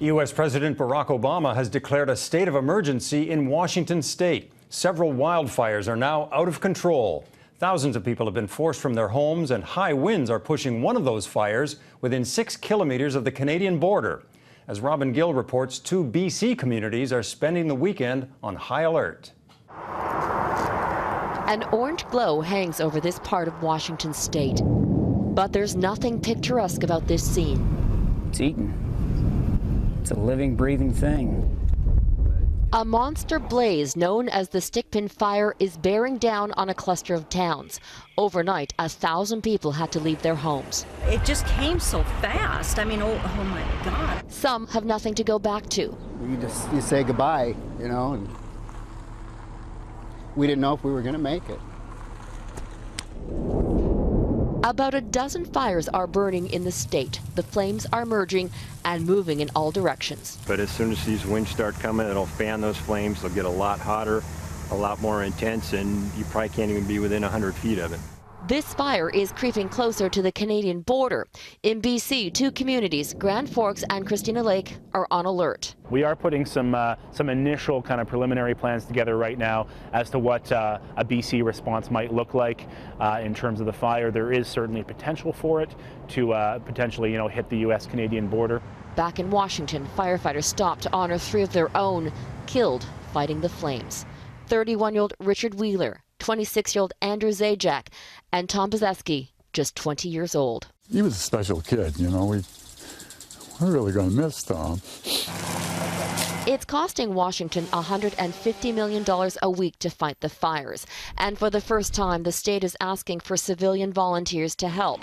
U.S. President Barack Obama has declared a state of emergency in Washington state. Several wildfires are now out of control. Thousands of people have been forced from their homes, and high winds are pushing one of those fires within six kilometers of the Canadian border. As Robin Gill reports, two BC communities are spending the weekend on high alert. An orange glow hangs over this part of Washington state. But there's nothing picturesque about this scene. It's eaten. It's a living, breathing thing. A monster blaze known as the Stickpin Fire is bearing down on a cluster of towns. Overnight, a thousand people had to leave their homes. It just came so fast. I mean, oh, oh my God. Some have nothing to go back to. You just you say goodbye, you know, and we didn't know if we were going to make it. About a dozen fires are burning in the state. The flames are merging and moving in all directions. But as soon as these winds start coming, it'll fan those flames. They'll get a lot hotter, a lot more intense, and you probably can't even be within 100 feet of it. This fire is creeping closer to the Canadian border. In BC, two communities, Grand Forks and Christina Lake, are on alert. We are putting some uh, some initial kind of preliminary plans together right now as to what uh, a BC response might look like uh, in terms of the fire. There is certainly potential for it to uh, potentially, you know, hit the U.S.-Canadian border. Back in Washington, firefighters stopped to honor three of their own killed fighting the flames. 31-year-old Richard Wheeler 26-year-old Andrew Zajac, and Tom Zbyszewski, just 20 years old. He was a special kid, you know. We, we're really going to miss Tom. It's costing Washington $150 million a week to fight the fires. And for the first time, the state is asking for civilian volunteers to help.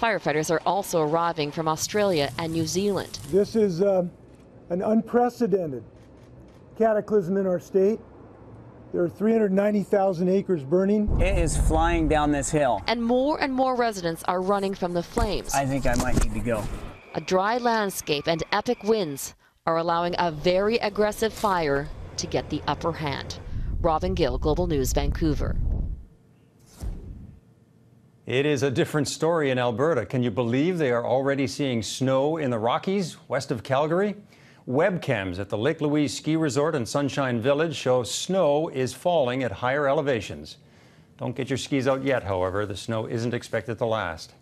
Firefighters are also arriving from Australia and New Zealand. This is uh, an unprecedented cataclysm in our state. There are 390,000 acres burning. It is flying down this hill. And more and more residents are running from the flames. I think I might need to go. A dry landscape and epic winds are allowing a very aggressive fire to get the upper hand. Robin Gill, Global News, Vancouver. It is a different story in Alberta. Can you believe they are already seeing snow in the Rockies west of Calgary? Webcams at the Lake Louise Ski Resort and Sunshine Village show snow is falling at higher elevations. Don't get your skis out yet, however. The snow isn't expected to last.